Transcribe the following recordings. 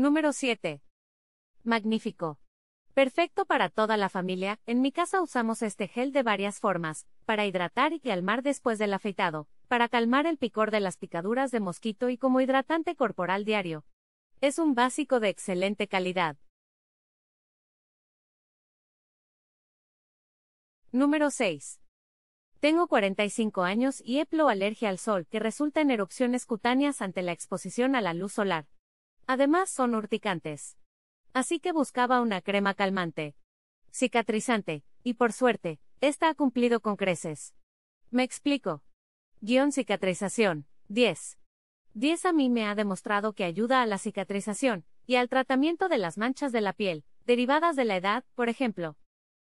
Número 7. Magnífico. Perfecto para toda la familia, en mi casa usamos este gel de varias formas, para hidratar y calmar después del afeitado, para calmar el picor de las picaduras de mosquito y como hidratante corporal diario. Es un básico de excelente calidad. Número 6. Tengo 45 años y he alergia al sol que resulta en erupciones cutáneas ante la exposición a la luz solar. Además son urticantes. Así que buscaba una crema calmante, cicatrizante, y por suerte, esta ha cumplido con creces. Me explico. Guión cicatrización. 10. 10 a mí me ha demostrado que ayuda a la cicatrización y al tratamiento de las manchas de la piel, derivadas de la edad, por ejemplo.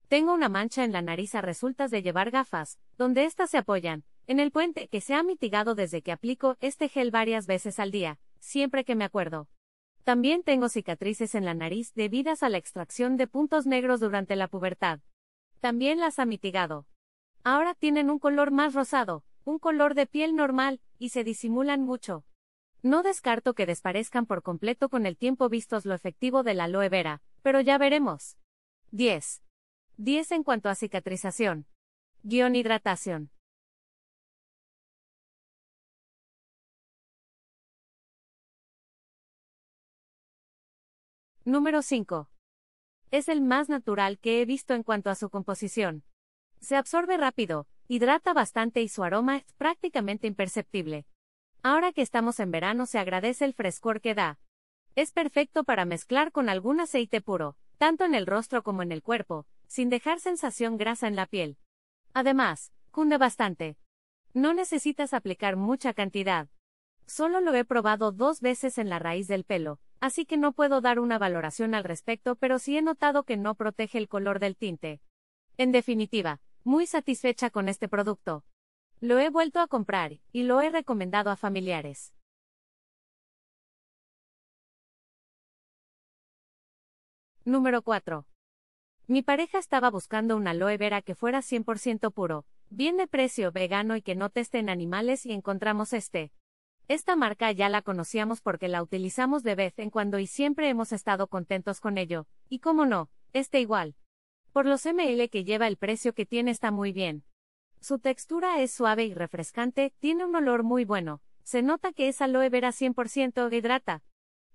Tengo una mancha en la nariz a resultas de llevar gafas, donde éstas se apoyan, en el puente que se ha mitigado desde que aplico este gel varias veces al día, siempre que me acuerdo. También tengo cicatrices en la nariz debidas a la extracción de puntos negros durante la pubertad. También las ha mitigado. Ahora tienen un color más rosado, un color de piel normal, y se disimulan mucho. No descarto que desparezcan por completo con el tiempo vistos lo efectivo de la aloe vera, pero ya veremos. 10. 10 en cuanto a cicatrización. Guión hidratación. Número 5. Es el más natural que he visto en cuanto a su composición. Se absorbe rápido, hidrata bastante y su aroma es prácticamente imperceptible. Ahora que estamos en verano se agradece el frescor que da. Es perfecto para mezclar con algún aceite puro, tanto en el rostro como en el cuerpo, sin dejar sensación grasa en la piel. Además, cunde bastante. No necesitas aplicar mucha cantidad. Solo lo he probado dos veces en la raíz del pelo, así que no puedo dar una valoración al respecto, pero sí he notado que no protege el color del tinte. En definitiva, muy satisfecha con este producto. Lo he vuelto a comprar, y lo he recomendado a familiares. Número 4. Mi pareja estaba buscando un aloe vera que fuera 100% puro, bien de precio, vegano y que no teste en animales y encontramos este. Esta marca ya la conocíamos porque la utilizamos de vez en cuando y siempre hemos estado contentos con ello, y cómo no, este igual. Por los ml que lleva el precio que tiene está muy bien. Su textura es suave y refrescante, tiene un olor muy bueno, se nota que es aloe vera 100% hidrata.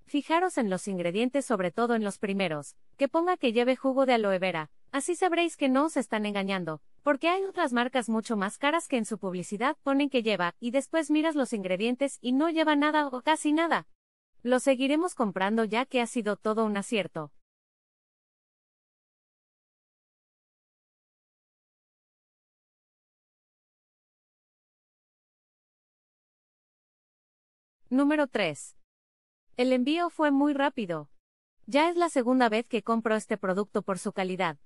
Fijaros en los ingredientes sobre todo en los primeros, que ponga que lleve jugo de aloe vera, así sabréis que no os están engañando, porque hay otras marcas mucho más caras que en su publicidad ponen que lleva, y después miras los ingredientes y no lleva nada o casi nada. Lo seguiremos comprando ya que ha sido todo un acierto. Número 3. El envío fue muy rápido. Ya es la segunda vez que compro este producto por su calidad.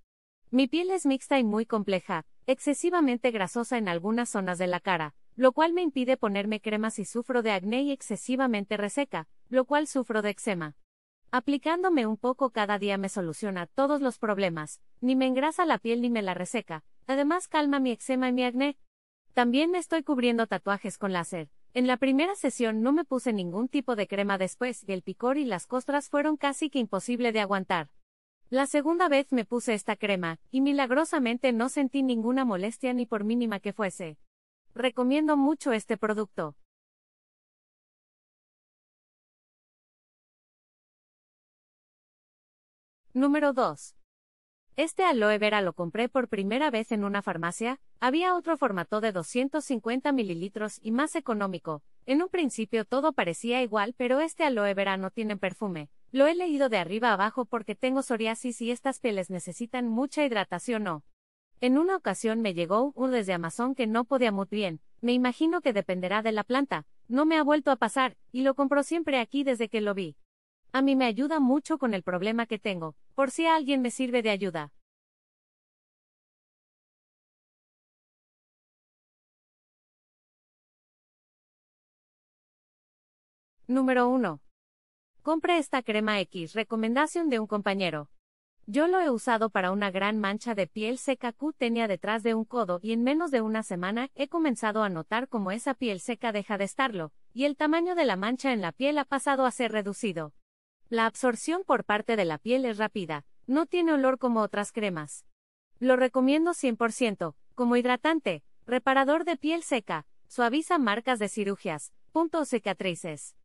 Mi piel es mixta y muy compleja, excesivamente grasosa en algunas zonas de la cara, lo cual me impide ponerme cremas y sufro de acné y excesivamente reseca, lo cual sufro de eczema. Aplicándome un poco cada día me soluciona todos los problemas, ni me engrasa la piel ni me la reseca, además calma mi eczema y mi acné. También me estoy cubriendo tatuajes con láser. En la primera sesión no me puse ningún tipo de crema después y el picor y las costras fueron casi que imposible de aguantar. La segunda vez me puse esta crema, y milagrosamente no sentí ninguna molestia ni por mínima que fuese. Recomiendo mucho este producto. Número 2. Este aloe vera lo compré por primera vez en una farmacia, había otro formato de 250 mililitros y más económico. En un principio todo parecía igual, pero este aloe vera no tiene perfume. Lo he leído de arriba abajo porque tengo psoriasis y estas pieles necesitan mucha hidratación o. En una ocasión me llegó uno desde Amazon que no podía muy bien, me imagino que dependerá de la planta, no me ha vuelto a pasar, y lo compro siempre aquí desde que lo vi. A mí me ayuda mucho con el problema que tengo, por si a alguien me sirve de ayuda. Número 1. Compre esta crema X, recomendación de un compañero. Yo lo he usado para una gran mancha de piel seca que tenía detrás de un codo y en menos de una semana he comenzado a notar cómo esa piel seca deja de estarlo, y el tamaño de la mancha en la piel ha pasado a ser reducido. La absorción por parte de la piel es rápida, no tiene olor como otras cremas. Lo recomiendo 100%, como hidratante, reparador de piel seca, suaviza marcas de cirugías, puntos cicatrices.